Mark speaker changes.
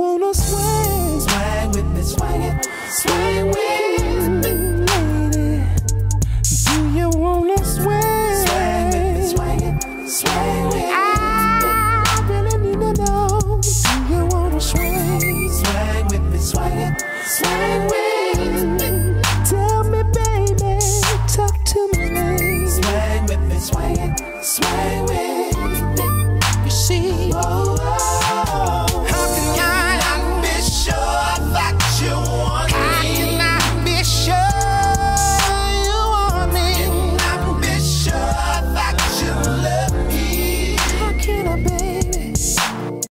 Speaker 1: wanna swing. Swing with me, swing it, swing with me. Lady, do you wanna swing? Swing with me, swing it, swing with me. I really need to know. Do you wanna swing? Swing with me, swing it, swing with me. Tell me, baby, talk to me. Swag with me, swing swing with.